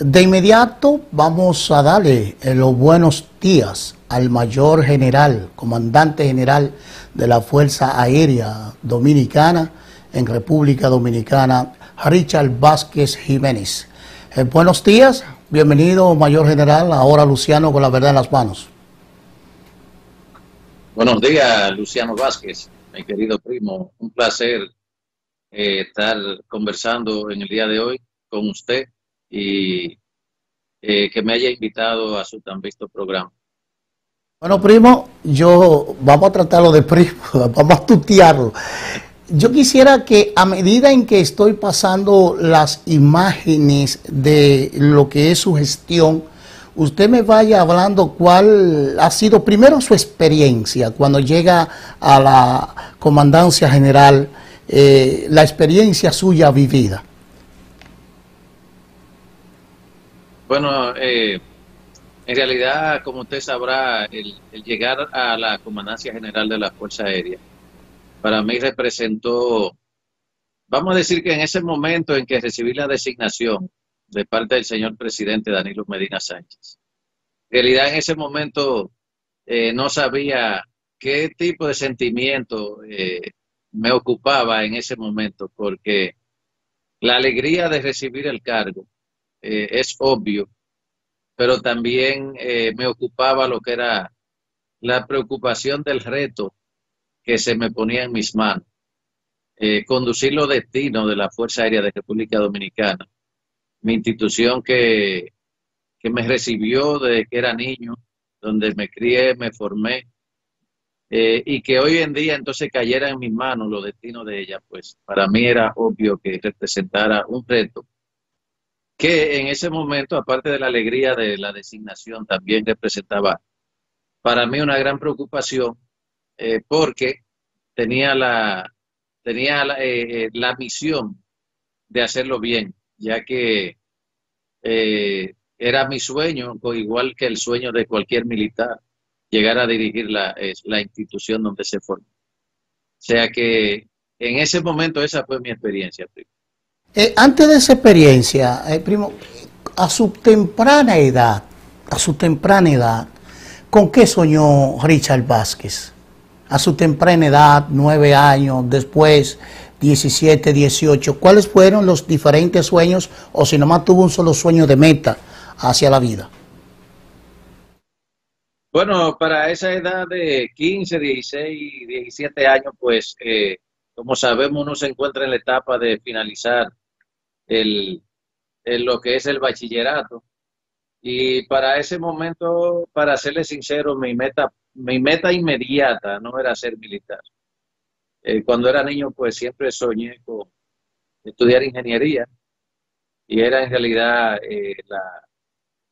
De inmediato vamos a darle eh, los buenos días al mayor general, comandante general de la Fuerza Aérea Dominicana en República Dominicana, Richard Vázquez Jiménez. Eh, buenos días, bienvenido mayor general, ahora Luciano con la verdad en las manos. Buenos días, Luciano Vázquez, mi querido primo, un placer eh, estar conversando en el día de hoy con usted y eh, que me haya invitado a su tan visto programa. Bueno, primo, yo vamos a tratarlo de primo, vamos a tutearlo. Yo quisiera que a medida en que estoy pasando las imágenes de lo que es su gestión, usted me vaya hablando cuál ha sido primero su experiencia cuando llega a la comandancia general, eh, la experiencia suya vivida. Bueno, eh, en realidad, como usted sabrá, el, llegar a la Comandancia General de la Fuerza Aérea, para mí representó, vamos a decir que en ese momento en que recibí la designación de parte del señor presidente Danilo Medina Sánchez, en realidad en ese momento eh, no sabía qué tipo de sentimiento eh, me ocupaba en ese momento, porque la alegría de recibir el cargo, eh, es obvio, pero también eh, me ocupaba lo que era la preocupación del reto que se me ponía en mis manos. Eh, conducir los destinos de la Fuerza Aérea de República Dominicana, mi institución que, que me recibió desde que era niño, donde me crié, me formé, y que hoy en día entonces cayera en mis manos los destinos de ella, pues para mí era obvio que representara un reto que en ese momento, aparte de la alegría de la designación, también representaba para mí una gran preocupación eh, porque tenía la, tenía eh, eh, la, misión de hacerlo bien, ya que era mi sueño, igual que el sueño de cualquier militar, llegar a dirigir la, la institución donde se formó. O sea que en ese momento esa fue mi experiencia. Eh, antes de esa experiencia, eh, primo, a su temprana edad, a su temprana edad, ¿con qué soñó Richard Vázquez? A su temprana edad, nueve años, después 17, 18, ¿cuáles fueron los diferentes sueños o si nomás tuvo un solo sueño de meta hacia la vida? Bueno, para esa edad de 15, 16, 17 años, pues eh, como sabemos uno se encuentra en la etapa de finalizar el, lo que es el bachillerato. Y para ese momento, para serle sincero, mi meta, mi meta inmediata no era ser militar. Eh, cuando era niño, pues siempre soñé con estudiar ingeniería y era en realidad eh, la,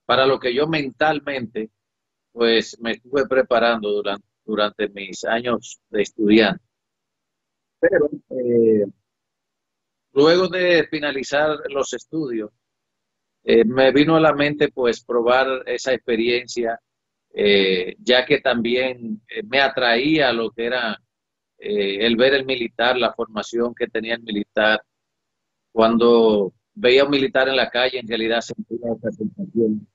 para lo que yo mentalmente, pues me estuve preparando durante, durante mis años de estudiante. Pero eh, Luego de finalizar los estudios, eh, me vino a la mente pues probar esa experiencia, eh, ya que también eh, me atraía lo que era el ver el militar, la formación que tenía el militar. Cuando veía un militar en la calle, en realidad sentía esa sensación.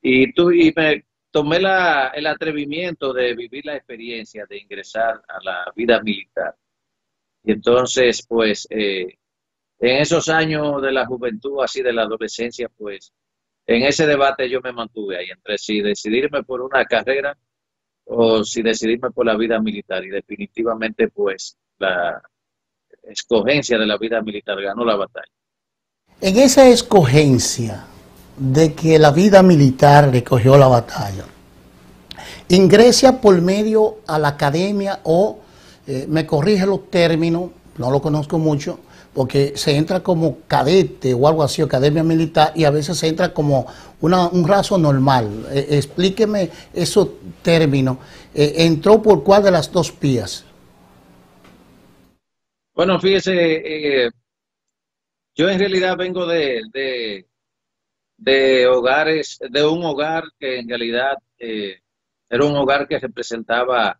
Y, tú, y me tomé el atrevimiento de vivir la experiencia de ingresar a la vida militar. Y entonces, pues, eh, en esos años de la juventud, así de la adolescencia, pues, en ese debate yo me mantuve ahí entre si decidirme por una carrera o si decidirme por la vida militar. Y definitivamente, pues, la escogencia de la vida militar ganó la batalla. En esa escogencia de que la vida militar le cogió la batalla, ingresa por medio a la academia o eh, me corrige los términos, no lo conozco mucho, porque se entra como cadete o algo así, academia militar, y a veces se entra como un raso normal. Eh, explíqueme esos términos. Eh, ¿Entró por cuál de las dos vías? Bueno, fíjese, yo en realidad vengo de, de, hogares, de un hogar que en realidad era un hogar que representaba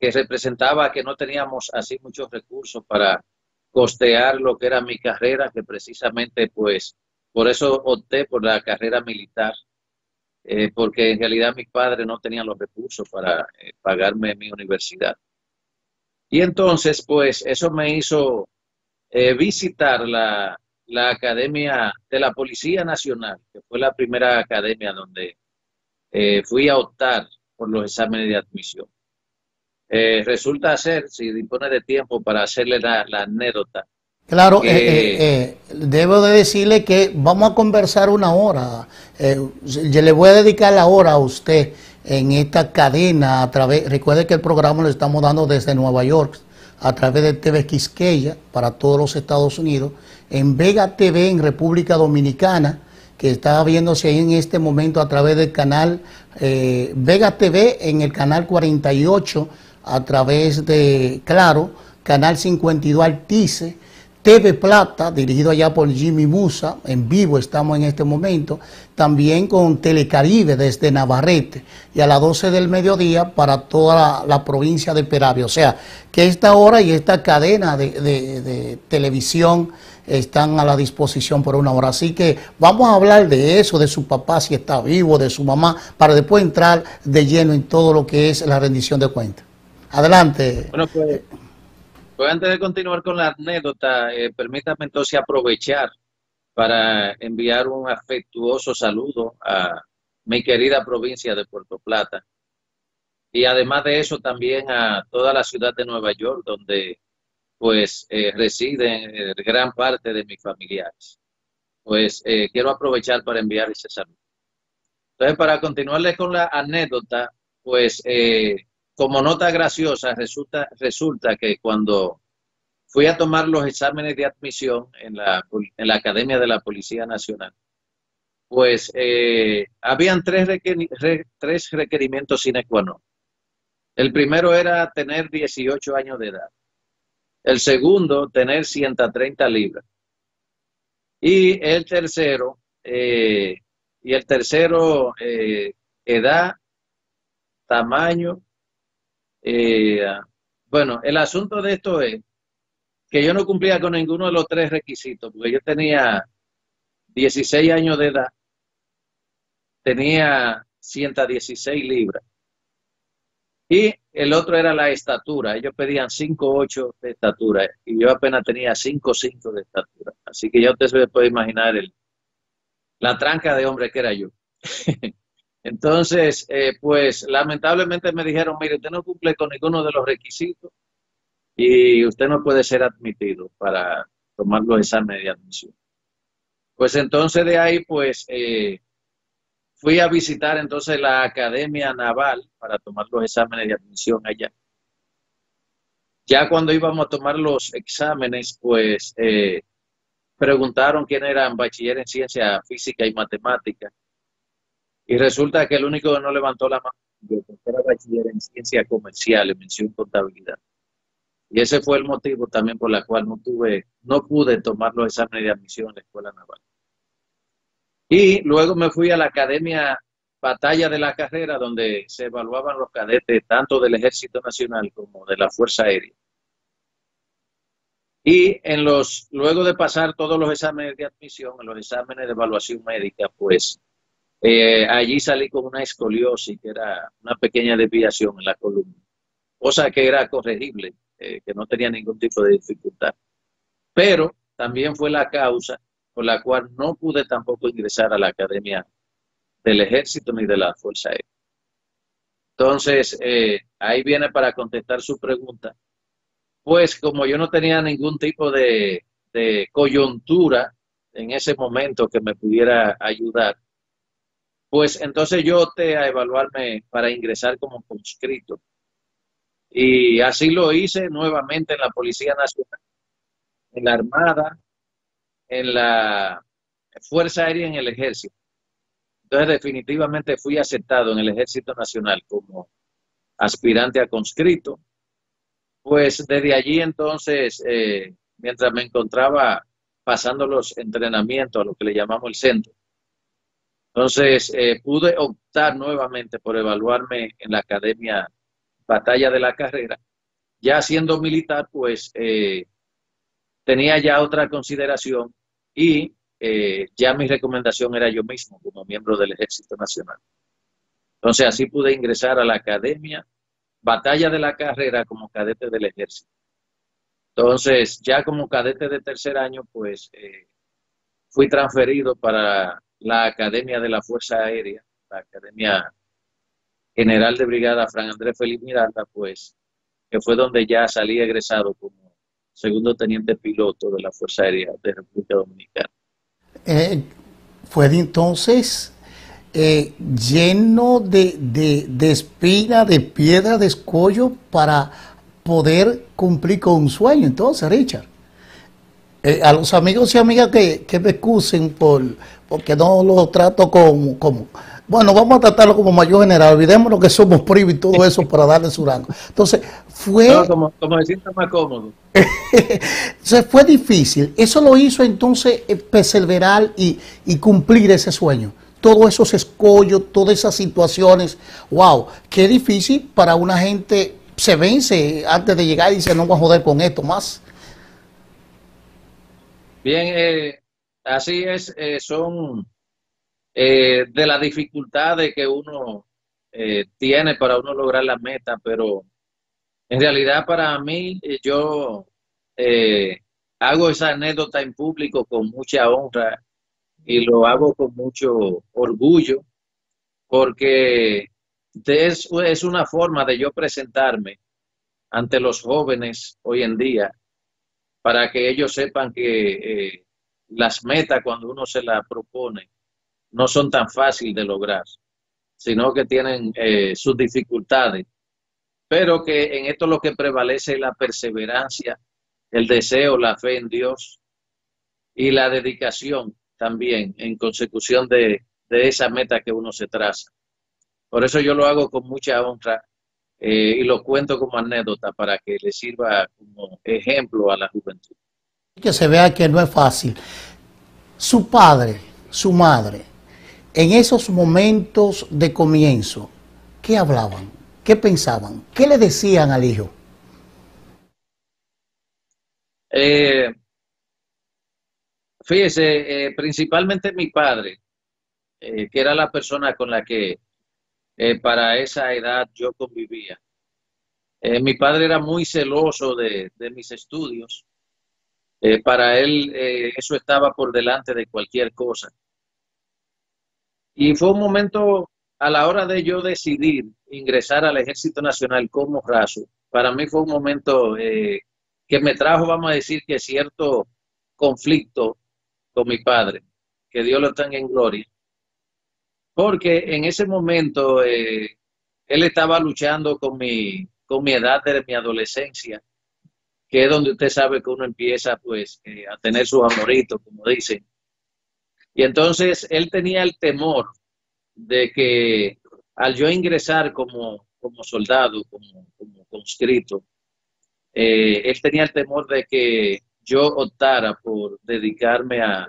que representaba que no teníamos así muchos recursos para costear lo que era mi carrera, que precisamente pues por eso opté por la carrera militar, eh, porque en realidad mis padres no tenían los recursos para eh, pagarme mi universidad. Y entonces pues eso me hizo eh, visitar la, la Academia de la Policía Nacional, que fue la primera academia donde fui a optar por los exámenes de admisión. Eh, resulta ser, si dispone de tiempo para hacerle la, anécdota. Claro, eh, eh, debo de decirle que vamos a conversar una hora. yo le voy a dedicar la hora a usted en esta cadena a través, recuerde que el programa lo estamos dando desde Nueva York a través de TV Quisqueya para todos los Estados Unidos, en Vega TV en República Dominicana, que está viéndose ahí en este momento a través del canal Vega TV en el canal 48 a través de Claro, Canal 52 Altice, TV Plata, dirigido allá por Jimmy Musa, en vivo estamos en este momento, también con Telecaribe desde Navarrete y a las 12 del mediodía para toda la, provincia de Peravia. O sea, que esta hora y esta cadena de, de televisión están a la disposición por una hora. Así que vamos a hablar de eso, de su papá si está vivo, de su mamá, para después entrar de lleno en todo lo que es la rendición de cuentas. Adelante. Bueno, pues, pues, antes de continuar con la anécdota, eh, permítame entonces aprovechar para enviar un afectuoso saludo a mi querida provincia de Puerto Plata. Y además de eso también a toda la ciudad de Nueva York, donde pues eh, residen eh, gran parte de mis familiares. Pues quiero aprovechar para enviar ese saludo. Entonces, para continuarles con la anécdota, pues como nota graciosa, resulta, resulta que cuando fui a tomar los exámenes de admisión en la, en la Academia de la Policía Nacional, pues eh, habían tres, tres requerimientos sine qua non. El primero era tener 18 años de edad. El segundo, tener 130 libras. Y el tercero, eh, y el tercero, eh, edad, tamaño eh, bueno, el asunto de esto es que yo no cumplía con ninguno de los tres requisitos, porque yo tenía 16 años de edad, tenía 116 libras. Y el otro era la estatura. Ellos pedían 5'8 de estatura y yo apenas tenía 5'5 de estatura. Así que ya usted se puede imaginar el, la tranca de hombre que era yo. Entonces, eh, pues lamentablemente me dijeron, mire, usted no cumple con ninguno de los requisitos y usted no puede ser admitido para tomar los exámenes de admisión. Pues entonces de ahí, pues eh, fui a visitar entonces la Academia Naval para tomar los exámenes de admisión allá. Ya cuando íbamos a tomar los exámenes, pues eh, preguntaron quién eran bachiller en ciencia física y matemática y resulta que el único que no levantó la mano era bachiller en ciencia comercial, en mención contabilidad. Y ese fue el motivo también por el cual no tuve, no pude tomar los exámenes de admisión en la escuela naval. Y luego me fui a la academia Batalla de la Carrera, donde se evaluaban los cadetes tanto del Ejército Nacional como de la Fuerza Aérea. Y en los, luego de pasar todos los exámenes de admisión, en los exámenes de evaluación médica, pues eh, allí salí con una escoliosis, que era una pequeña desviación en la columna, cosa que era corregible, eh, que no tenía ningún tipo de dificultad. Pero también fue la causa por la cual no pude tampoco ingresar a la Academia del Ejército ni de la Fuerza Aérea. Entonces, eh, ahí viene para contestar su pregunta. Pues como yo no tenía ningún tipo de coyuntura en ese momento que me pudiera ayudar, pues entonces yo opté a evaluarme para ingresar como conscrito. Y así lo hice nuevamente en la Policía Nacional, en la Armada, en la Fuerza Aérea en el Ejército. Entonces definitivamente fui aceptado en el Ejército Nacional como aspirante a conscrito. Pues desde allí entonces, eh, mientras me encontraba pasando los entrenamientos a lo que le llamamos el centro, entonces, eh, pude optar nuevamente por evaluarme en la Academia Batalla de la Carrera. Ya siendo militar, pues eh, tenía ya otra consideración y eh, ya mi recomendación era yo mismo como miembro del Ejército Nacional. Entonces así pude ingresar a la academia, batalla de la carrera como cadete del ejército. Entonces ya como cadete de tercer año, pues fui transferido para la Academia de la Fuerza Aérea, la Academia General de Brigada Fran Andrés Felipe Miranda, pues que fue donde ya salí egresado como segundo teniente piloto de la Fuerza Aérea de República Dominicana. Eh, fue entonces eh, lleno de, de, de, espina, de piedra, de escollo para poder cumplir con un sueño. Entonces, Richard, eh, a los amigos y amigas que, que me excusen por, porque no lo trato como, como bueno, vamos a tratarlo como mayor general, olvidemos lo que somos primos y todo eso para darle su rango. Entonces, fue... como, como más cómodo. Entonces, fue difícil. Eso lo hizo entonces eh, perseverar y, y cumplir ese sueño. Todos esos escollos, todas esas situaciones. ¡Wow! Qué difícil para una gente se vence antes de llegar y dice, no voy a joder con esto más. Bien, eh, así es, eh, son eh, de las dificultades que uno eh, tiene para uno lograr la meta, pero en realidad para mí yo hago esa anécdota en público con mucha honra y lo hago con mucho orgullo porque es, es una forma de yo presentarme ante los jóvenes hoy en día para que ellos sepan que las metas cuando uno se las propone no son tan fáciles de lograr, sino que tienen eh, sus dificultades, pero que en esto lo que prevalece es la perseverancia, el deseo, la fe en Dios y la dedicación también en consecución de, esa meta que uno se traza. Por eso yo lo hago con mucha honra eh, y lo cuento como anécdota para que le sirva como ejemplo a la juventud. Que se vea que no es fácil. Su padre, su madre, en esos momentos de comienzo, ¿qué hablaban? ¿Qué pensaban? ¿Qué le decían al hijo? Eh, fíjese, eh, principalmente mi padre, eh, que era la persona con la que para esa edad yo convivía. mi padre era muy celoso de, mis estudios. para él eso estaba por delante de cualquier cosa. Y fue un momento a la hora de yo decidir ingresar al Ejército Nacional como raso. Para mí fue un momento eh, que me trajo, vamos a decir, que cierto conflicto con mi padre, que Dios lo tenga en gloria. Porque en ese momento eh, él estaba luchando con mi, con mi edad de mi adolescencia, que es donde usted sabe que uno empieza pues eh, a tener sus amoritos, como dicen. Y entonces él tenía el temor de que al yo ingresar como, como soldado, como, como conscrito, eh, él tenía el temor de que yo optara por dedicarme a,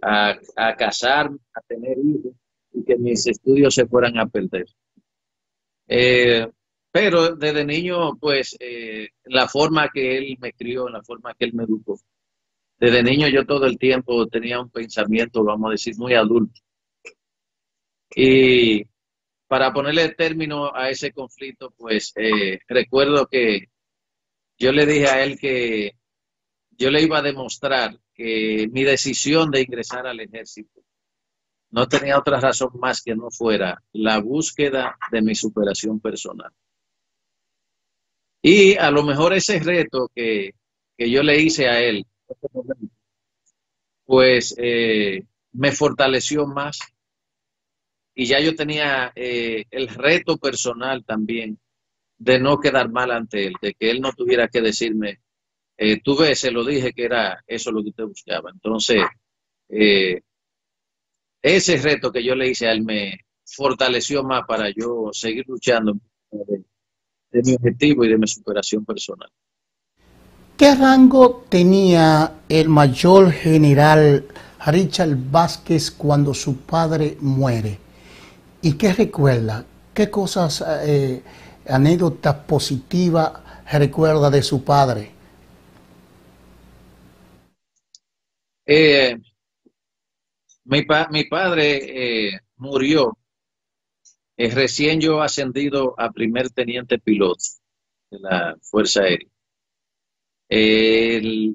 a, a casarme, a tener hijos que mis estudios se fueran a perder. Eh, pero desde niño, pues, eh, la forma que él me crió, la forma que él me educó, desde niño yo todo el tiempo tenía un pensamiento, vamos a decir, muy adulto. Y para ponerle término a ese conflicto, pues eh, recuerdo que yo le dije a él que yo le iba a demostrar que mi decisión de ingresar al ejército no tenía otra razón más que no fuera la búsqueda de mi superación personal. Y a lo mejor ese reto que, que yo le hice a él pues eh, me fortaleció más y ya yo tenía eh, el reto personal también de no quedar mal ante él, de que él no tuviera que decirme, eh, tú ves, se lo dije que era eso lo que usted buscaba. Entonces, ese reto que yo le hice a él me fortaleció más para yo seguir luchando de mi objetivo y de mi superación personal. ¿Qué rango tenía el mayor general Richard Vázquez cuando su padre muere? ¿Y qué recuerda? ¿Qué cosas, eh, anécdotas positivas recuerda de su padre? Eh, mi, mi, padre eh, murió eh, recién yo ascendido a primer teniente piloto de la Fuerza Aérea.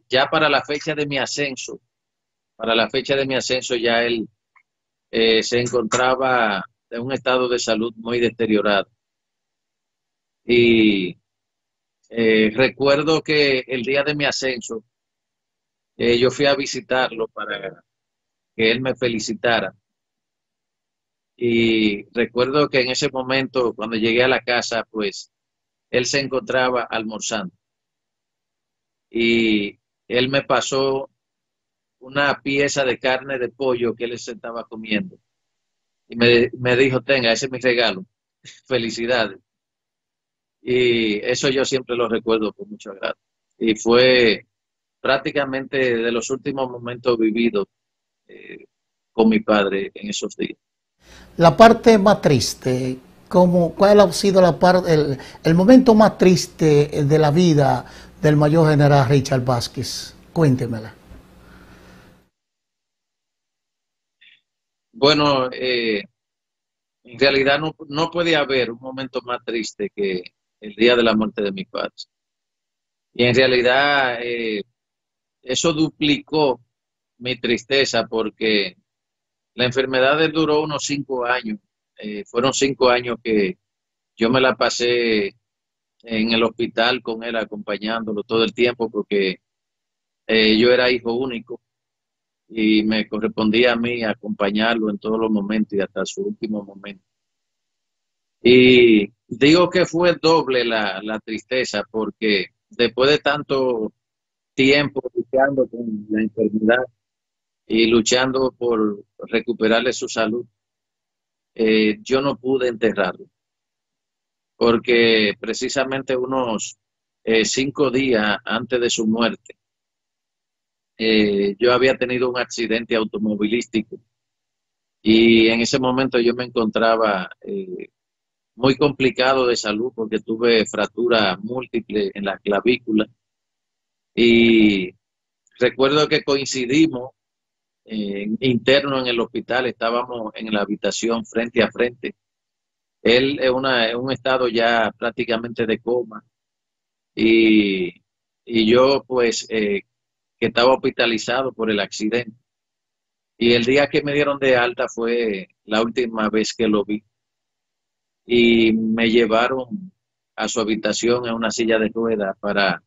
ya para la fecha de mi ascenso, para la fecha de mi ascenso ya él se encontraba en un estado de salud muy deteriorado. Y recuerdo que el día de mi ascenso, yo fui a visitarlo para que él me felicitara. Y recuerdo que en ese momento, cuando llegué a la casa, pues él se encontraba almorzando. Y él me pasó una pieza de carne de pollo que él estaba comiendo. Y me, me dijo, tenga, ese es mi regalo. Felicidades. Y eso yo siempre lo recuerdo con mucho agrado. Y fue prácticamente de los últimos momentos vividos eh, con mi padre en esos días. La parte más triste, ¿cómo, ¿cuál ha sido la parte, el, el, momento más triste de la vida del mayor general Richard Vázquez? Cuéntemela. Bueno, eh, en realidad no, no, puede haber un momento más triste que el día de la muerte de mi padre. Y en realidad eh, eso duplicó mi tristeza porque la enfermedad duró unos cinco años. Eh, fueron cinco años que yo me la pasé en el hospital con él, acompañándolo todo el tiempo, porque eh, yo era hijo único y me correspondía a mí acompañarlo en todos los momentos y hasta su último momento. Y digo que fue doble la, la tristeza, porque después de tanto tiempo luchando con la enfermedad, y luchando por recuperarle su salud, eh, yo no pude enterrarlo, porque precisamente unos eh, cinco días antes de su muerte, eh, yo había tenido un accidente automovilístico. Y en ese momento yo me encontraba muy complicado de salud porque tuve fractura múltiple en la clavícula. Y recuerdo que coincidimos interno en el hospital, estábamos en la habitación frente a frente. Él es una, un estado ya prácticamente de coma y, y yo pues eh, que estaba hospitalizado por el accidente. Y el día que me dieron de alta fue la última vez que lo vi. Y me llevaron a su habitación en una silla de ruedas para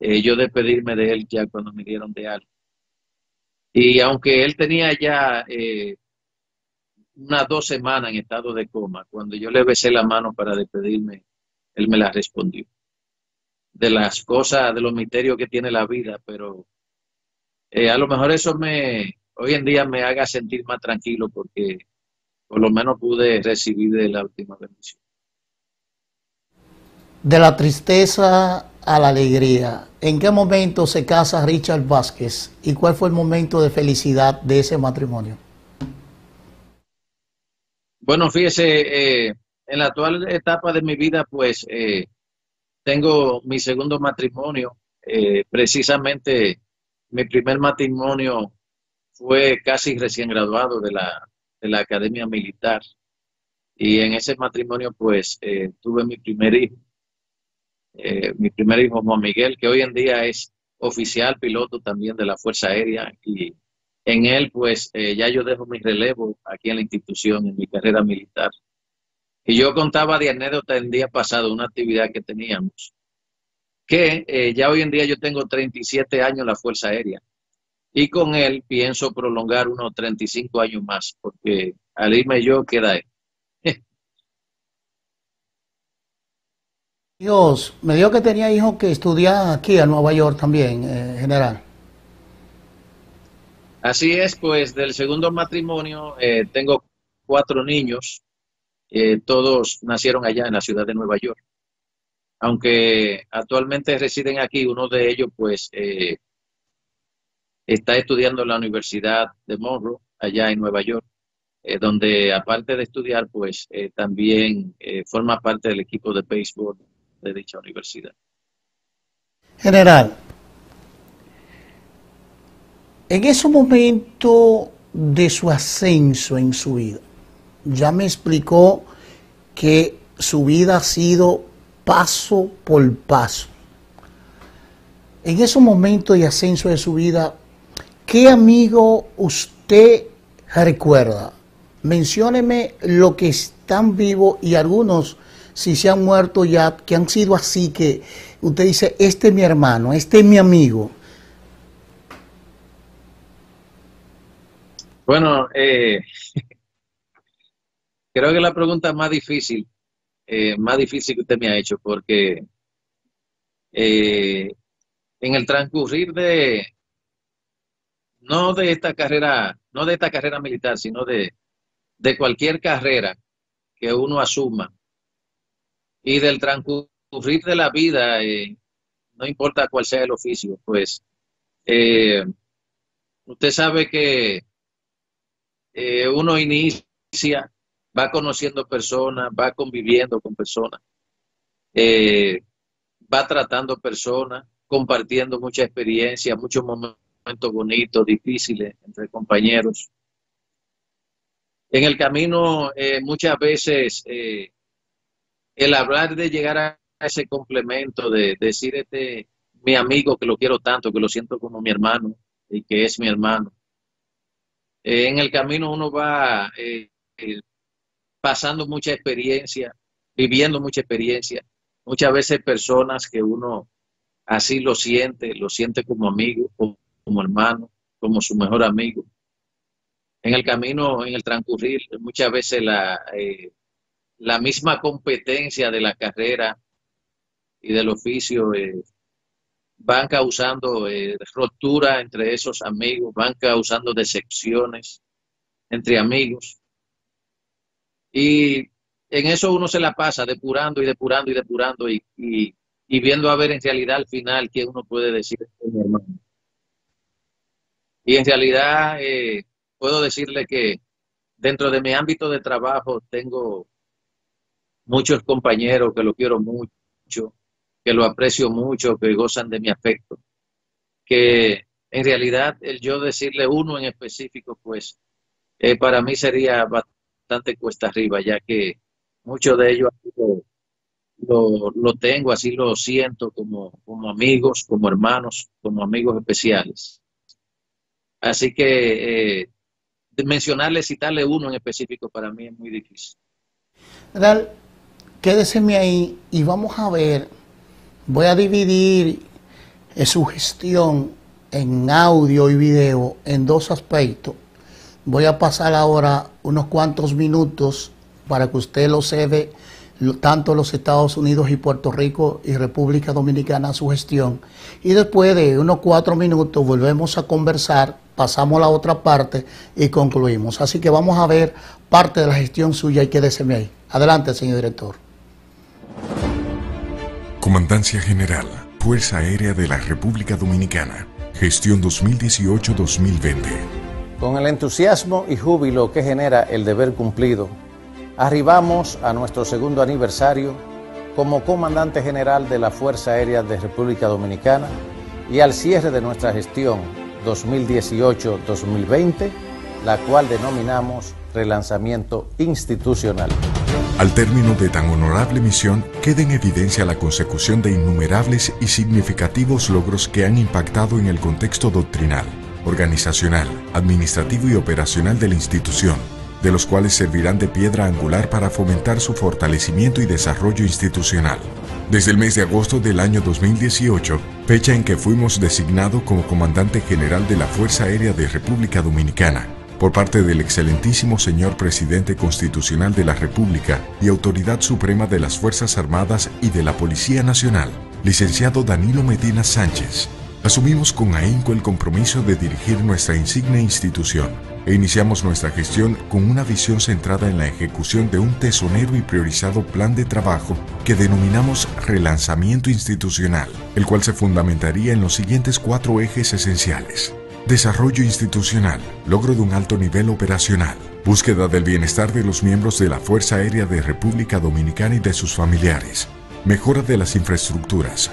eh, yo despedirme de él ya cuando me dieron de alta. Y aunque él tenía ya eh, unas dos semanas en estado de coma, cuando yo le besé la mano para despedirme, él me la respondió. De las cosas, de los misterios que tiene la vida, pero eh, a lo mejor eso me, hoy en día me haga sentir más tranquilo porque por lo menos pude recibir de la última bendición. De la tristeza a la alegría. ¿En qué momento se casa Richard Vázquez y cuál fue el momento de felicidad de ese matrimonio? Bueno, fíjese, eh, en la actual etapa de mi vida, pues eh, tengo mi segundo matrimonio. Eh, precisamente mi primer matrimonio fue casi recién graduado de la, de la Academia Militar. Y en ese matrimonio, pues, tuve mi primer hijo. Eh, mi primer hijo Juan Miguel, que hoy en día es oficial piloto también de la Fuerza Aérea y en él pues eh, ya yo dejo mi relevo aquí en la institución, en mi carrera militar. Y yo contaba de anécdota el día pasado, una actividad que teníamos, que eh, ya hoy en día yo tengo 37 años en la Fuerza Aérea y con él pienso prolongar unos 35 años más, porque al irme yo queda él. Dios, me dijo que tenía hijos que estudiaban aquí en Nueva York también, eh, general. Así es, pues del segundo matrimonio eh, tengo cuatro niños, eh, todos nacieron allá en la ciudad de Nueva York. Aunque actualmente residen aquí, uno de ellos pues está estudiando en la Universidad de Monroe, allá en Nueva York, donde aparte de estudiar pues también forma parte del equipo de béisbol de dicha universidad. General, En ese momento de su ascenso en su vida, ya me explicó que su vida ha sido paso por paso. En ese momento de ascenso de su vida, ¿qué amigo usted recuerda? Mencióneme lo que están vivos y algunos, si se han muerto ya, que han sido así, que usted dice, este es mi hermano, este es mi amigo. Bueno, eh, creo que la pregunta más difícil, eh, más difícil que usted me ha hecho, porque eh, en el transcurrir de, no de esta carrera, no de esta carrera militar, sino de, de cualquier carrera que uno asuma y del transcurrir de la vida, no importa cuál sea el oficio, pues usted sabe que eh, uno inicia, va conociendo personas, va conviviendo con personas, eh, va tratando personas, compartiendo mucha experiencia, muchos momentos bonitos, difíciles entre compañeros. En el camino, eh, muchas veces, el hablar de llegar a ese complemento, de, decir, este, mi amigo que lo quiero tanto, que lo siento como mi hermano y que es mi hermano, eh, en el camino uno va eh, eh, pasando mucha experiencia, viviendo mucha experiencia. Muchas veces personas que uno así lo siente, lo siente como amigo, como, hermano, como su mejor amigo. En el camino, en el transcurrir, muchas veces la, la misma competencia de la carrera y del oficio van causando eh, ruptura entre esos amigos, van causando decepciones entre amigos. Y en eso uno se la pasa depurando y depurando y depurando y, y, viendo a ver en realidad al final qué uno puede decir. Y en realidad eh, puedo decirle que dentro de mi ámbito de trabajo tengo muchos compañeros que lo quiero mucho, que lo aprecio mucho, que gozan de mi afecto, que en realidad el yo decirle uno en específico, pues eh, para mí sería bastante cuesta arriba, ya que muchos de ellos lo, lo, tengo, así lo siento como, como amigos, como hermanos, como amigos especiales. Así que eh, mencionarle, citarle uno en específico para mí es muy difícil. Quédeseme ahí y vamos a ver Voy a dividir eh, su gestión en audio y video en dos aspectos. Voy a pasar ahora unos cuantos minutos para que usted lo cede tanto los Estados Unidos y Puerto Rico y República Dominicana su gestión. Y después de unos cuatro minutos volvemos a conversar, pasamos a la otra parte y concluimos. Así que vamos a ver parte de la gestión suya y quédese ahí. Adelante, señor director. Comandancia General, Fuerza Aérea de la República Dominicana, gestión 2018-2020. Con el entusiasmo y júbilo que genera el deber cumplido, arribamos a nuestro segundo aniversario como Comandante General de la Fuerza Aérea de República Dominicana y al cierre de nuestra gestión 2018-2020, la cual denominamos relanzamiento institucional. Al término de tan honorable misión, queda en evidencia la consecución de innumerables y significativos logros que han impactado en el contexto doctrinal, organizacional, administrativo y operacional de la institución, de los cuales servirán de piedra angular para fomentar su fortalecimiento y desarrollo institucional. Desde el mes de agosto del año 2018, fecha en que fuimos designado como Comandante General de la Fuerza Aérea de República Dominicana, por parte del excelentísimo señor Presidente Constitucional de la República y Autoridad Suprema de las Fuerzas Armadas y de la Policía Nacional, licenciado Danilo Medina Sánchez, asumimos con ahínco el compromiso de dirigir nuestra insigne institución e iniciamos nuestra gestión con una visión centrada en la ejecución de un tesonero y priorizado plan de trabajo que denominamos relanzamiento institucional, el cual se fundamentaría en los siguientes cuatro ejes esenciales. Desarrollo institucional, logro de un alto nivel operacional, búsqueda del bienestar de los miembros de la Fuerza Aérea de República Dominicana y de sus familiares, mejora de las infraestructuras,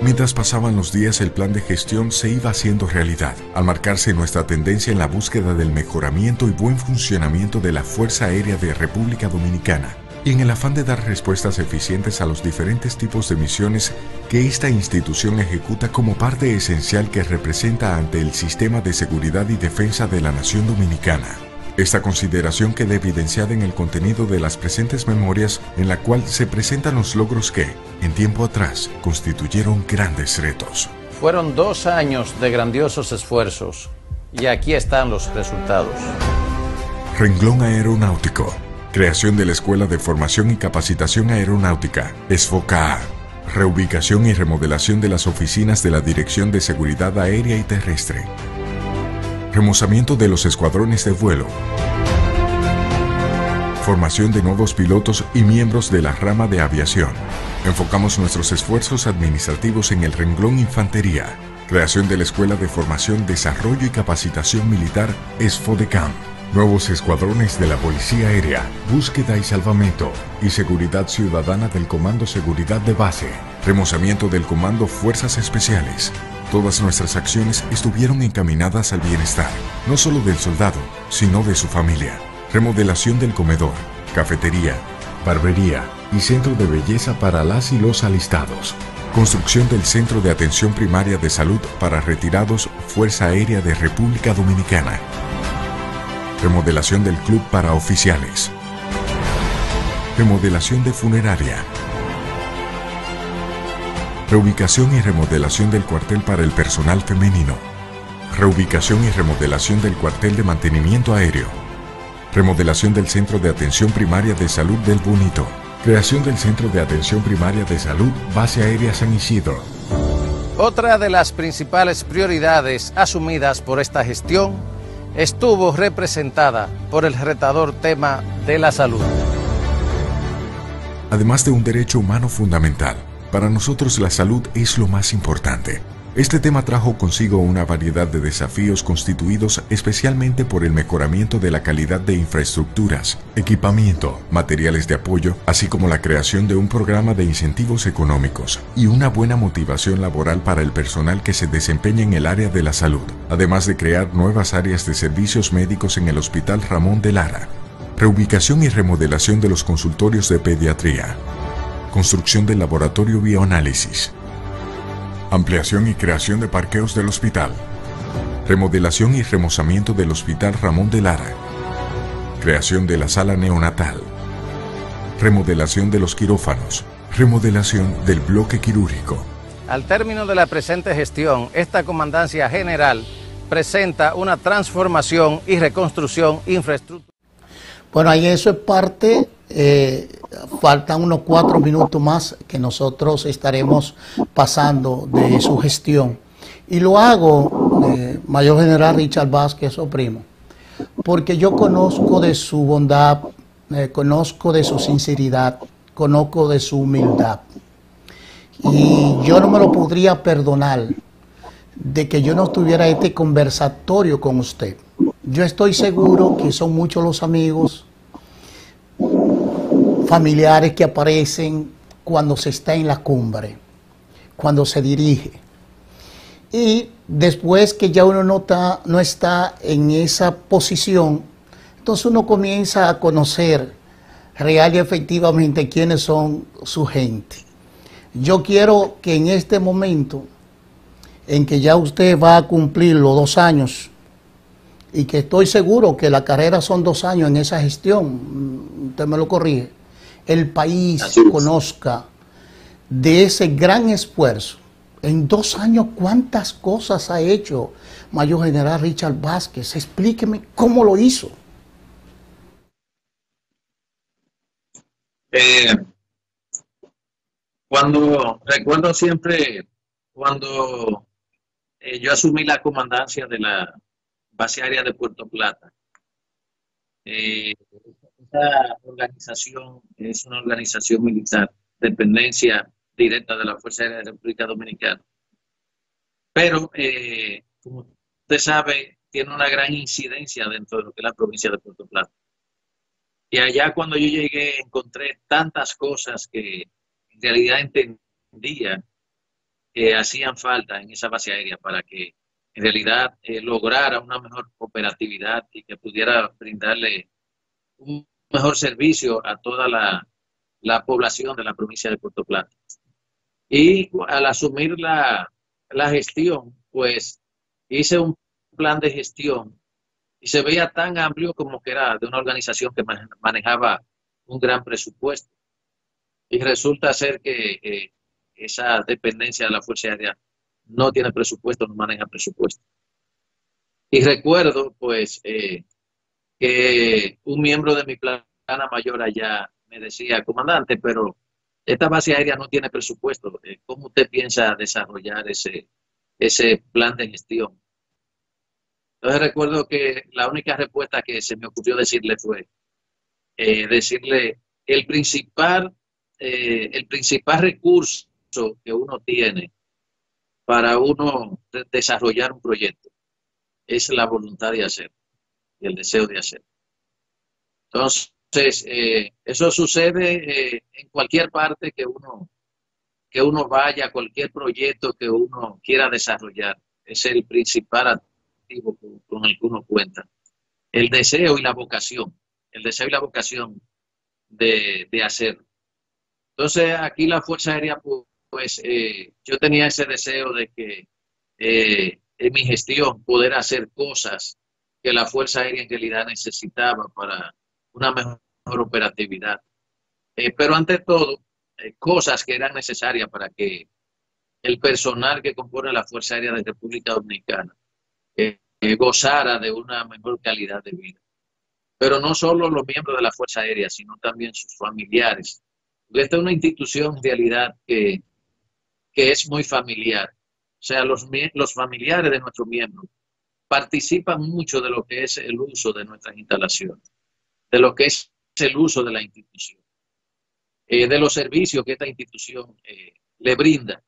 Mientras pasaban los días, el plan de gestión se iba haciendo realidad, al marcarse nuestra tendencia en la búsqueda del mejoramiento y buen funcionamiento de la Fuerza Aérea de República Dominicana, y en el afán de dar respuestas eficientes a los diferentes tipos de misiones que esta institución ejecuta como parte esencial que representa ante el sistema de seguridad y defensa de la nación dominicana. Esta consideración queda evidenciada en el contenido de las presentes memorias en la cual se presentan los logros que, en tiempo atrás, constituyeron grandes retos. Fueron dos años de grandiosos esfuerzos y aquí están los resultados. Renglón Aeronáutico. Creación de la Escuela de Formación y Capacitación Aeronáutica, ESFOCA. Reubicación y remodelación de las oficinas de la Dirección de Seguridad Aérea y Terrestre remozamiento de los escuadrones de vuelo, formación de nuevos pilotos y miembros de la rama de aviación. Enfocamos nuestros esfuerzos administrativos en el renglón infantería, creación de la Escuela de Formación, Desarrollo y Capacitación Militar ESFODECAM, nuevos escuadrones de la Policía Aérea, búsqueda y salvamento y seguridad ciudadana del Comando Seguridad de Base, remozamiento del Comando Fuerzas Especiales, Todas nuestras acciones estuvieron encaminadas al bienestar, no solo del soldado, sino de su familia. Remodelación del comedor, cafetería, barbería y centro de belleza para las y los alistados. Construcción del Centro de Atención Primaria de Salud para Retirados Fuerza Aérea de República Dominicana. Remodelación del Club para Oficiales. Remodelación de Funeraria Reubicación y remodelación del cuartel para el personal femenino. Reubicación y remodelación del cuartel de mantenimiento aéreo. Remodelación del Centro de Atención Primaria de Salud del Bonito. Creación del Centro de Atención Primaria de Salud Base Aérea San Isidro. Otra de las principales prioridades asumidas por esta gestión estuvo representada por el retador tema de la salud. Además de un derecho humano fundamental, para nosotros la salud es lo más importante. Este tema trajo consigo una variedad de desafíos constituidos especialmente por el mejoramiento de la calidad de infraestructuras, equipamiento, materiales de apoyo, así como la creación de un programa de incentivos económicos y una buena motivación laboral para el personal que se desempeña en el área de la salud, además de crear nuevas áreas de servicios médicos en el Hospital Ramón de Lara, reubicación y remodelación de los consultorios de pediatría, construcción del laboratorio bioanálisis, ampliación y creación de parqueos del hospital, remodelación y remozamiento del Hospital Ramón de Lara, creación de la sala neonatal, remodelación de los quirófanos, remodelación del bloque quirúrgico. Al término de la presente gestión, esta Comandancia General presenta una transformación y reconstrucción infraestructural. Bueno, ahí eso es parte eh, faltan unos cuatro minutos más que nosotros estaremos pasando de su gestión. Y lo hago, eh, Mayor General Richard Vázquez, o primo, porque yo conozco de su bondad, eh, conozco de su sinceridad, conozco de su humildad. Y yo no me lo podría perdonar de que yo no tuviera este conversatorio con usted. Yo estoy seguro que son muchos los amigos, familiares que aparecen cuando se está en la cumbre, cuando se dirige. Y después que ya uno no está, no está en esa posición, entonces uno comienza a conocer real y efectivamente quiénes son su gente. Yo quiero que en este momento, en que ya usted va a cumplir los dos años, y que estoy seguro que la carrera son dos años en esa gestión, usted me lo corrige, el país conozca de ese gran esfuerzo. En dos años, ¿cuántas cosas ha hecho Mayor General Richard Vázquez? Explíqueme cómo lo hizo. Eh, cuando recuerdo siempre cuando eh, yo asumí la comandancia de la base aérea de Puerto Plata, eh, esta organización es una organización militar, dependencia directa de la Fuerza Aérea de la República Dominicana. Pero, eh, como usted sabe, tiene una gran incidencia dentro de lo que es la provincia de Puerto Plata. Y allá cuando yo llegué encontré tantas cosas que en realidad entendía que hacían falta en esa base aérea para que en realidad eh, lograra una mejor operatividad y que pudiera brindarle un mejor servicio a toda la, la población de la provincia de Puerto Plata. Y al asumir la, la gestión, pues hice un plan de gestión y se veía tan amplio como que era de una organización que manejaba un gran presupuesto. Y resulta ser que eh, esa dependencia de la Fuerza Aérea no tiene presupuesto, no maneja presupuesto. Y recuerdo, pues, eh, que un miembro de mi plana mayor allá me decía, comandante, pero esta base aérea no tiene presupuesto. Eh, ¿Cómo usted piensa desarrollar ese, ese plan de gestión? Entonces recuerdo que la única respuesta que se me ocurrió decirle fue eh, decirle el principal, eh, el principal recurso que uno tiene para uno desarrollar un proyecto es la voluntad de hacer el deseo de hacer. Entonces, eh, eso sucede en cualquier parte que uno, que uno vaya, cualquier proyecto que uno quiera desarrollar. Es el principal con el que uno cuenta. El deseo y la vocación, el deseo y la vocación de, de hacer. Entonces, aquí la Fuerza Aérea, pues, eh, yo tenía ese deseo de que eh, en mi gestión poder hacer cosas que la Fuerza Aérea en realidad necesitaba para una mejor operatividad. Eh, pero ante todo, cosas que eran necesarias para que el personal que compone la Fuerza Aérea de República Dominicana gozara de una mejor calidad de vida. Pero no solo los miembros de la Fuerza Aérea, sino también sus familiares. Esta es una institución en realidad que, que es muy familiar. O sea, los, los familiares de nuestros miembros participan mucho de lo que es el uso de nuestras instalaciones, de lo que es el uso de la institución, eh, de los servicios que esta institución eh, le brinda.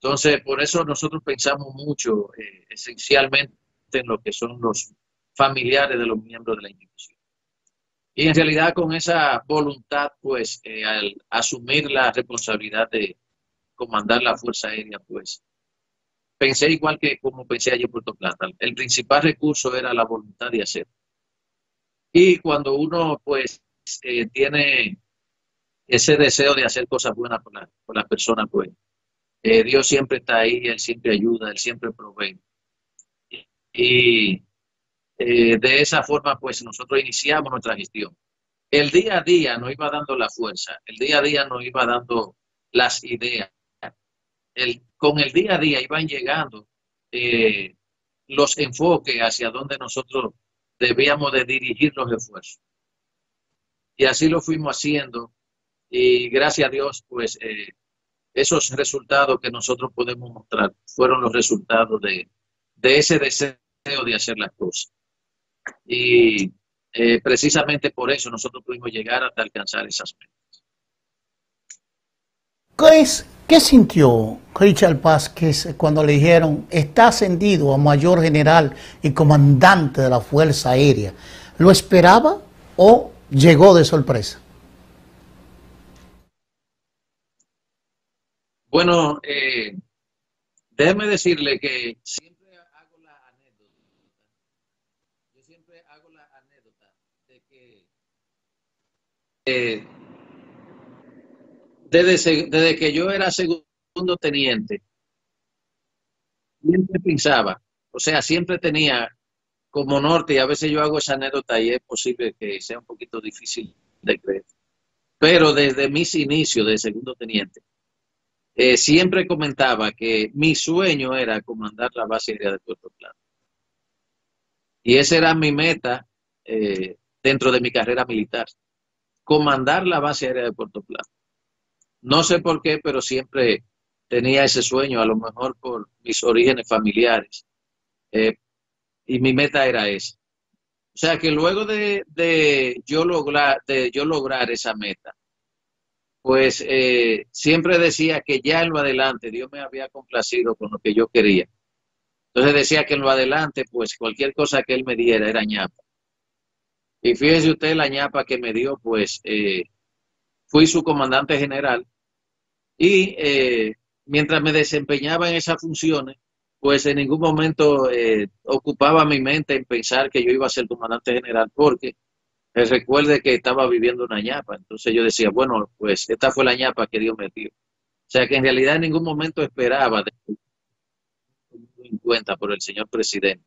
Entonces, por eso nosotros pensamos mucho, eh, esencialmente, en lo que son los familiares de los miembros de la institución. Y en realidad con esa voluntad, pues, al asumir la responsabilidad de comandar la Fuerza Aérea, pues, pensé igual que como pensé allí en Puerto Plata. El principal recurso era la voluntad de hacer. Y cuando uno, pues, eh, tiene ese deseo de hacer cosas buenas por, la, las personas, pues, eh, Dios siempre está ahí, Él siempre ayuda, Él siempre provee. Y eh, de esa forma, pues nosotros iniciamos nuestra gestión. El día a día nos iba dando la fuerza, el día a día nos iba dando las ideas. Con el día a día iban llegando eh, los enfoques hacia donde nosotros debíamos de dirigir los esfuerzos. Y así lo fuimos haciendo y gracias a Dios, pues eh, esos resultados que nosotros podemos mostrar fueron los resultados de, de ese deseo de hacer las cosas. Y eh, precisamente por eso nosotros pudimos llegar hasta alcanzar esas metas. ¿Qué, es, ¿Qué sintió Richard Pásquez cuando le dijeron está ascendido a mayor general y comandante de la Fuerza Aérea? ¿Lo esperaba o llegó de sorpresa? Bueno, eh, déjeme decirle que desde, que yo era segundo teniente, siempre pensaba, o sea, siempre tenía como norte, y a veces yo hago esa anécdota y es posible que sea un poquito difícil de creer, pero desde mis inicios de segundo teniente, eh, siempre comentaba que mi sueño era comandar la base aérea de Puerto Plata. Y esa era mi meta eh, dentro de mi carrera militar comandar la base aérea de Puerto Plata. No sé por qué, pero siempre tenía ese sueño, a lo mejor por mis orígenes familiares. Eh, y mi meta era esa. O sea que luego de, yo, lograr, de yo lograr esa meta, pues eh, siempre decía que ya en lo adelante Dios me había complacido con lo que yo quería. Entonces decía que en lo adelante, pues cualquier cosa que Él me diera era ñapa. Y fíjese usted la ñapa que me dio, pues eh, fui su comandante general y eh, mientras me desempeñaba en esas funciones, pues en ningún momento eh, ocupaba mi mente en pensar que yo iba a ser comandante general, porque recuerde que estaba viviendo una ñapa. Entonces yo decía, bueno, pues esta fue la ñapa que Dios me dio. O sea que en realidad en ningún momento esperaba en cuenta por el señor presidente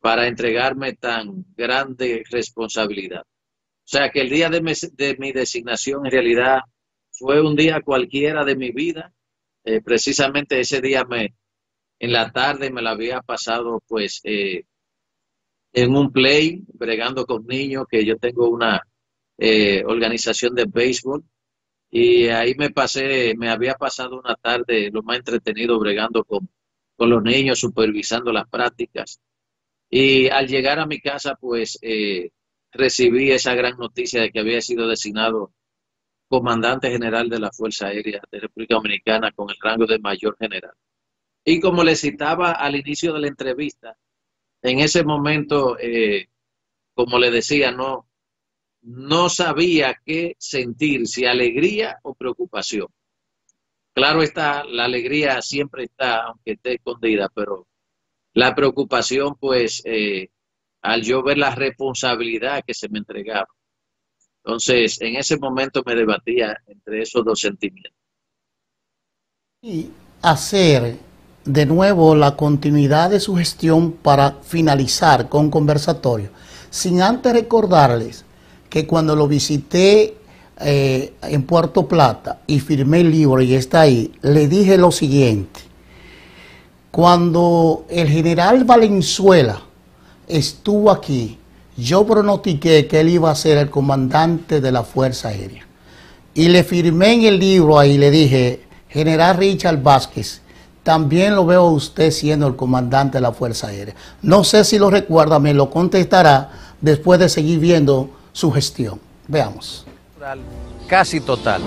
para entregarme tan grande responsabilidad. O sea que el día de mi, designación en realidad fue un día cualquiera de mi vida. Eh, precisamente ese día me, en la tarde me la había pasado pues eh, en un play, bregando con niños, que yo tengo una eh, organización de béisbol. Y ahí me pasé, me había pasado una tarde lo más entretenido bregando con, con los niños, supervisando las prácticas. Y al llegar a mi casa, pues recibí esa gran noticia de que había sido designado comandante general de la Fuerza Aérea de República Dominicana con el rango de mayor general. Y como le citaba al inicio de la entrevista, en ese momento, eh, como le decía, no, no sabía qué sentir, si alegría o preocupación. Claro está, la alegría siempre está, aunque esté escondida, pero la preocupación, pues, eh, al yo ver la responsabilidad que se me entregaba. Entonces, en ese momento me debatía entre esos dos sentimientos. Y hacer de nuevo la continuidad de su gestión para finalizar con conversatorio, sin antes recordarles que cuando lo visité eh, en Puerto Plata y firmé el libro y está ahí, le dije lo siguiente. Cuando el general Valenzuela estuvo aquí, yo pronostiqué que él iba a ser el comandante de la Fuerza Aérea. Y le firmé en el libro ahí, le dije, General Richard Vázquez, también lo veo usted siendo el comandante de la Fuerza Aérea. No sé si lo recuerda, me lo contestará después de seguir viendo su gestión. Veamos. Casi total.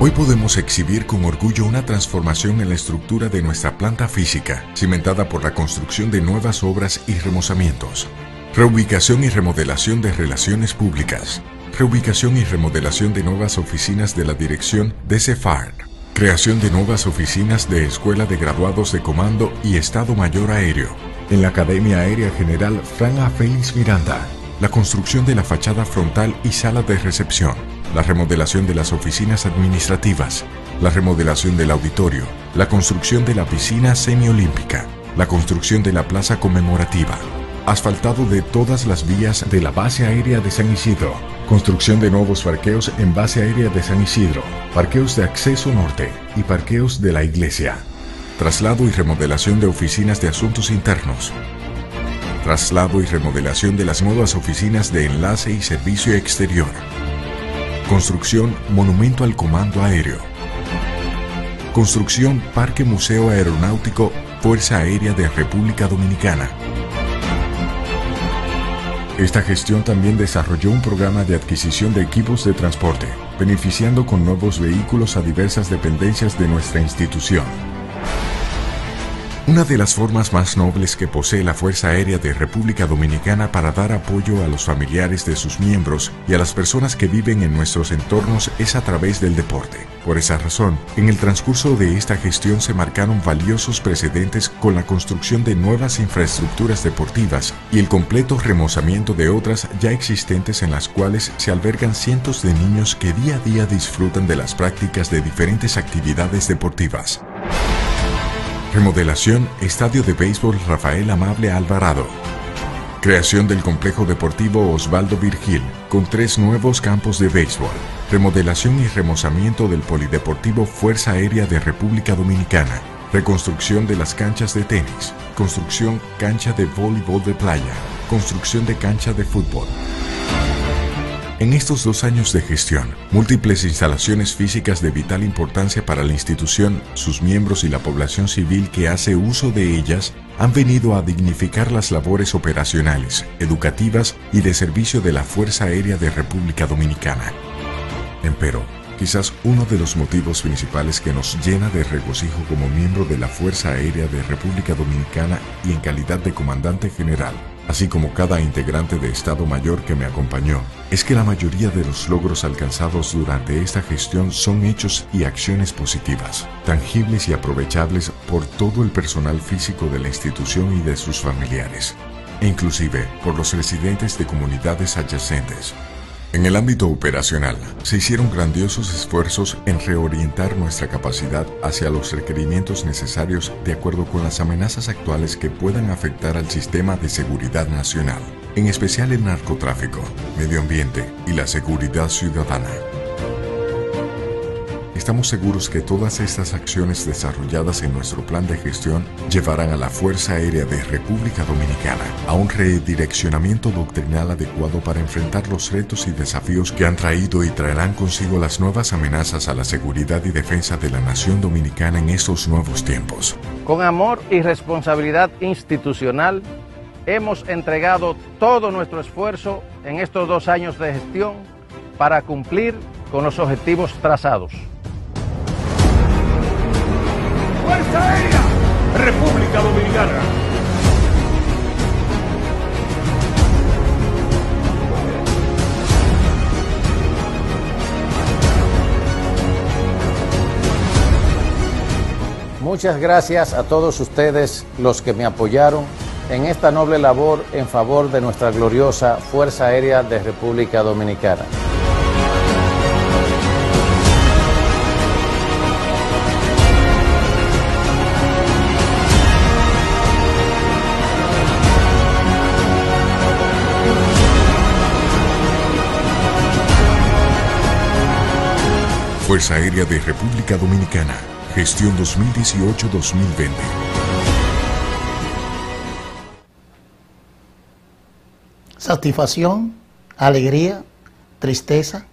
Hoy podemos exhibir con orgullo una transformación en la estructura de nuestra planta física, cimentada por la construcción de nuevas obras y remozamientos. Reubicación y remodelación de relaciones públicas. Reubicación y remodelación de nuevas oficinas de la dirección de CEFARN Creación de nuevas oficinas de Escuela de Graduados de Comando y Estado Mayor Aéreo. En la Academia Aérea General Fran A. Félix Miranda. La construcción de la fachada frontal y sala de recepción. La remodelación de las oficinas administrativas. La remodelación del auditorio. La construcción de la piscina semiolímpica. La construcción de la plaza conmemorativa asfaltado de todas las vías de la base aérea de San Isidro, construcción de nuevos parqueos en base aérea de San Isidro, parqueos de acceso norte y parqueos de la iglesia, traslado y remodelación de oficinas de asuntos internos, traslado y remodelación de las nuevas oficinas de enlace y servicio exterior, construcción monumento al comando aéreo, construcción Parque Museo Aeronáutico Fuerza Aérea de República Dominicana, esta gestión también desarrolló un programa de adquisición de equipos de transporte, beneficiando con nuevos vehículos a diversas dependencias de nuestra institución. Una de las formas más nobles que posee la Fuerza Aérea de República Dominicana para dar apoyo a los familiares de sus miembros y a las personas que viven en nuestros entornos es a través del deporte. Por esa razón, en el transcurso de esta gestión se marcaron valiosos precedentes con la construcción de nuevas infraestructuras deportivas y el completo remozamiento de otras ya existentes en las cuales se albergan cientos de niños que día a día disfrutan de las prácticas de diferentes actividades deportivas. Remodelación Estadio de Béisbol Rafael Amable Alvarado. Creación del complejo deportivo Osvaldo Virgil con tres nuevos campos de béisbol. Remodelación y remozamiento del Polideportivo Fuerza Aérea de República Dominicana. Reconstrucción de las canchas de tenis. Construcción cancha de voleibol de playa. Construcción de cancha de fútbol. En estos dos años de gestión, múltiples instalaciones físicas de vital importancia para la institución, sus miembros y la población civil que hace uso de ellas han venido a dignificar las labores operacionales, educativas y de servicio de la Fuerza Aérea de República Dominicana. Empero, quizás uno de los motivos principales que nos llena de regocijo como miembro de la Fuerza Aérea de República Dominicana y en calidad de comandante general así como cada integrante de Estado Mayor que me acompañó, es que la mayoría de los logros alcanzados durante esta gestión son hechos y acciones positivas, tangibles y aprovechables por todo el personal físico de la institución y de sus familiares, e inclusive por los residentes de comunidades adyacentes, en el ámbito operacional, se hicieron grandiosos esfuerzos en reorientar nuestra capacidad hacia los requerimientos necesarios de acuerdo con las amenazas actuales que puedan afectar al sistema de seguridad nacional, en especial el narcotráfico, medio ambiente y la seguridad ciudadana. Estamos seguros que todas estas acciones desarrolladas en nuestro plan de gestión llevarán a la Fuerza Aérea de República Dominicana a un redireccionamiento doctrinal adecuado para enfrentar los retos y desafíos que han traído y traerán consigo las nuevas amenazas a la seguridad y defensa de la nación dominicana en estos nuevos tiempos. Con amor y responsabilidad institucional, hemos entregado todo nuestro esfuerzo en estos dos años de gestión para cumplir con los objetivos trazados. Fuerza Aérea, República Dominicana. Muchas gracias a todos ustedes los que me apoyaron en esta noble labor en favor de nuestra gloriosa Fuerza Aérea de República Dominicana. Fuerza Aérea de República Dominicana, gestión 2018-2020. Satisfacción, alegría, tristeza.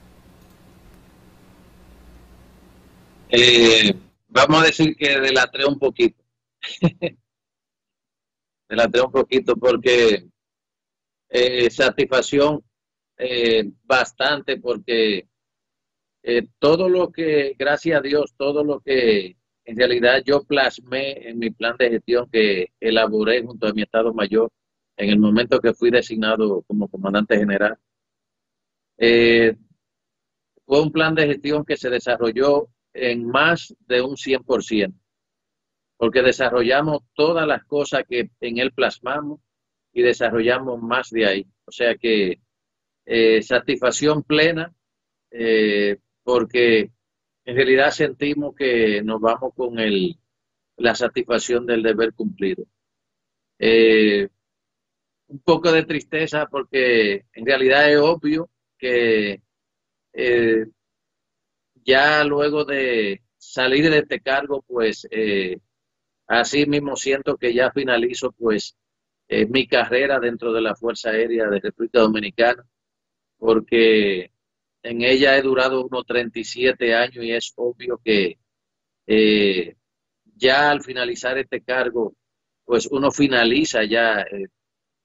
Eh, vamos a decir que delatré un poquito. delatré un poquito porque eh, satisfacción eh, bastante porque eh, todo lo que, gracias a Dios, todo lo que en realidad yo plasmé en mi plan de gestión que elaboré junto a mi Estado Mayor en el momento que fui designado como comandante general, eh, fue un plan de gestión que se desarrolló en más de un 100%, porque desarrollamos todas las cosas que en él plasmamos y desarrollamos más de ahí. O sea que eh, satisfacción plena, porque en realidad sentimos que nos vamos con el, la satisfacción del deber cumplido. Eh, un poco de tristeza porque en realidad es obvio que eh, ya luego de salir de este cargo, pues eh, así mismo siento que ya finalizo pues mi carrera dentro de la Fuerza Aérea de República Dominicana, porque en ella he durado unos 37 años y es obvio que eh, ya al finalizar este cargo, pues uno finaliza ya eh,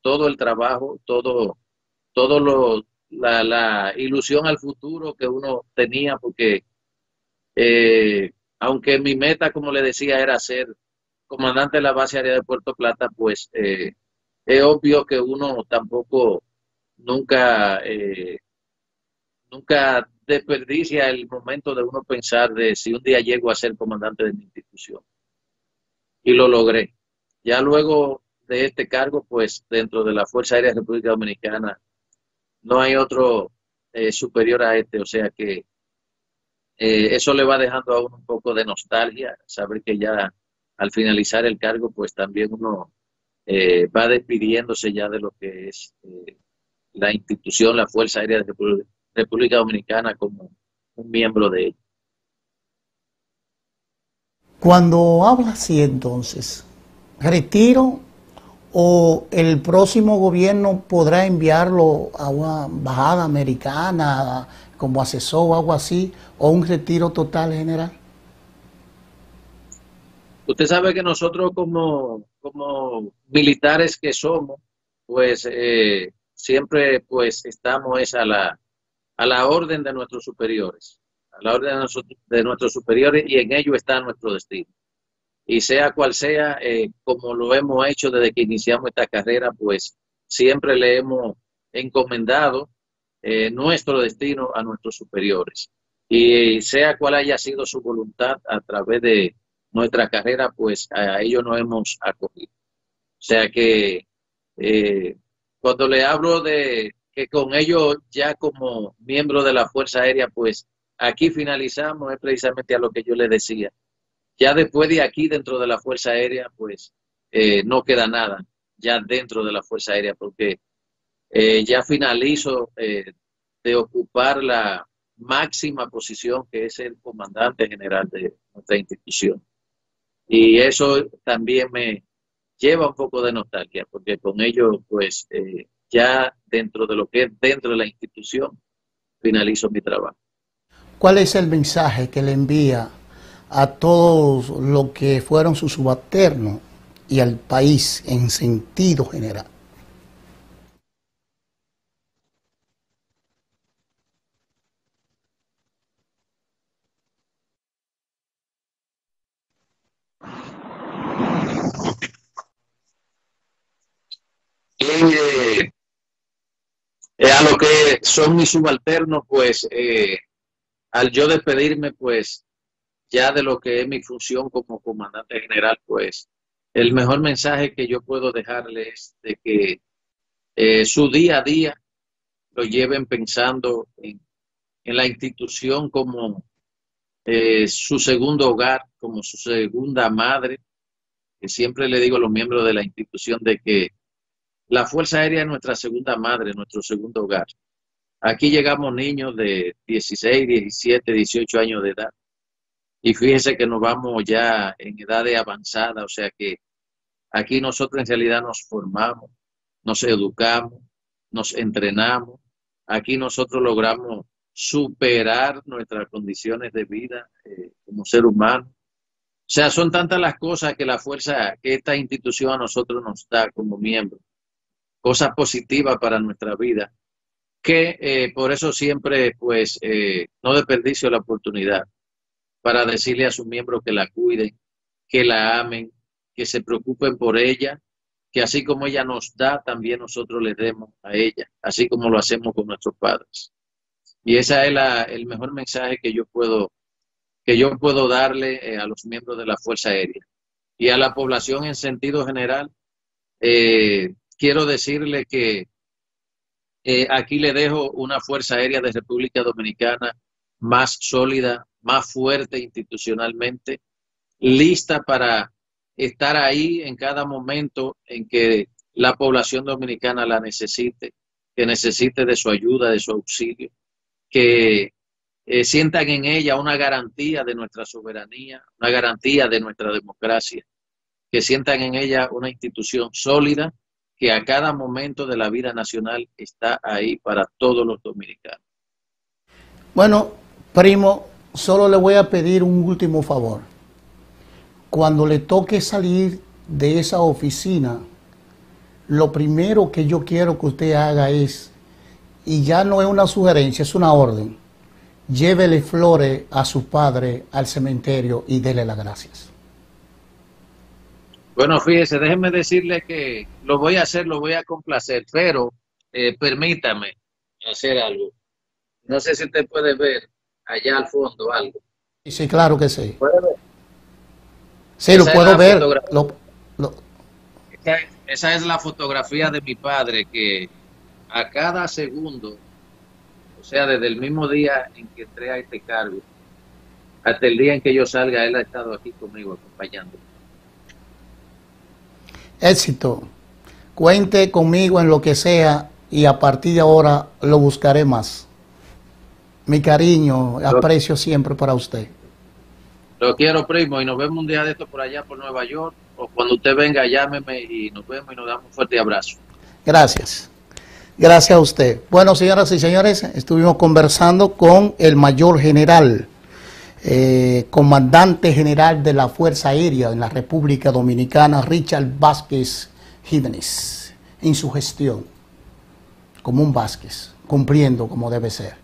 todo el trabajo, todo, todo lo, la, la, ilusión al futuro que uno tenía, porque eh, aunque mi meta, como le decía, era ser comandante de la base aérea de Puerto Plata, pues es obvio que uno tampoco nunca nunca desperdicia el momento de uno pensar de si un día llego a ser comandante de mi institución. Y lo logré. Ya luego de este cargo, pues dentro de la Fuerza Aérea de República Dominicana, no hay otro eh, superior a este, o sea que eh, eso le va dejando a uno un poco de nostalgia, saber que ya al finalizar el cargo, pues también uno eh, va despidiéndose ya de lo que es la institución, la Fuerza Aérea de República Dominicana como un miembro de ella. Cuando habla así entonces, retiro o el próximo gobierno podrá enviarlo a una bajada americana como asesor o algo así, o un retiro total general? Usted sabe que nosotros como, como militares que somos, pues eh, siempre pues estamos a la, a la orden de nuestros superiores, a la orden de, nuestros superiores y en ello está nuestro destino. Y sea cual sea, eh, como lo hemos hecho desde que iniciamos esta carrera, pues siempre le hemos encomendado eh, nuestro destino a nuestros superiores. Y sea cual haya sido su voluntad a través de nuestra carrera, pues a ellos nos hemos acogido. O sea que eh, cuando le hablo de que con ellos ya como miembro de la Fuerza Aérea, pues aquí finalizamos, es precisamente a lo que yo le decía. Ya después de aquí, dentro de la Fuerza Aérea, pues eh, no queda nada ya dentro de la Fuerza Aérea, porque eh, ya finalizo eh, de ocupar la máxima posición que es el comandante general de nuestra institución. Y eso también me lleva un poco de nostalgia, porque con ello, pues, ya dentro de lo que es dentro de la institución, finalizo mi trabajo. ¿Cuál es el mensaje que le envía a todos los que fueron sus subalternos y al país en sentido general? Eh, eh, a lo que son mis subalternos, pues eh, al yo despedirme, pues ya de lo que es mi función como comandante general, pues el mejor mensaje que yo puedo dejarles es de que su día a día lo lleven pensando en, en la institución como su segundo hogar, como su segunda madre, que siempre le digo a los miembros de la institución de que la Fuerza Aérea es nuestra segunda madre, nuestro segundo hogar. Aquí llegamos niños de 16, 17, 18 años de edad. Y fíjese que nos vamos ya en edad de avanzada, o sea que aquí nosotros en realidad nos formamos, nos educamos, nos entrenamos. Aquí nosotros logramos superar nuestras condiciones de vida eh, como ser humano. O sea, son tantas las cosas que la fuerza, que esta institución a nosotros nos da como miembros cosas positivas para nuestra vida, que eh, por eso siempre, pues, eh, no desperdicio la oportunidad para decirle a sus miembros que la cuiden, que la amen, que se preocupen por ella, que así como ella nos da, también nosotros le demos a ella, así como lo hacemos con nuestros padres. Y ese es el mejor mensaje que yo puedo, que yo puedo darle eh, a los miembros de la Fuerza Aérea y a la población en sentido general. Quiero decirle que eh, aquí le dejo una Fuerza Aérea de República Dominicana más sólida, más fuerte institucionalmente, lista para estar ahí en cada momento en que la población dominicana la necesite, que necesite de su ayuda, de su auxilio, que eh, sientan en ella una garantía de nuestra soberanía, una garantía de nuestra democracia, que sientan en ella una institución sólida que a cada momento de la vida nacional está ahí para todos los dominicanos. Bueno, primo, solo le voy a pedir un último favor. Cuando le toque salir de esa oficina, lo primero que yo quiero que usted haga es, y ya no es una sugerencia, es una orden, llévele flores a su padre al cementerio y dele las gracias. Bueno, fíjese, déjeme decirle que lo voy a hacer, lo voy a complacer, pero eh, permítame hacer algo. No sé si usted puede ver allá al fondo algo. Sí, claro que sí. ¿Puede ver? Sí, lo puedo ver. Esa, esa es la fotografía de mi padre que a cada segundo, o sea, desde el mismo día en que entré a este cargo, hasta el día en que yo salga, él ha estado aquí conmigo acompañándome éxito. Cuente conmigo en lo que sea y a partir de ahora lo buscaré más. Mi cariño, aprecio siempre para usted. Lo quiero, primo, y nos vemos un día de esto por allá, por Nueva York, o cuando usted venga, llámeme y nos vemos y nos damos un fuerte abrazo. Gracias. Gracias a usted. Bueno, señoras y señores, estuvimos conversando con el mayor general eh, comandante general de la Fuerza Aérea en la República Dominicana, Richard Vázquez Jiménez, en su gestión, como un Vázquez, cumpliendo como debe ser.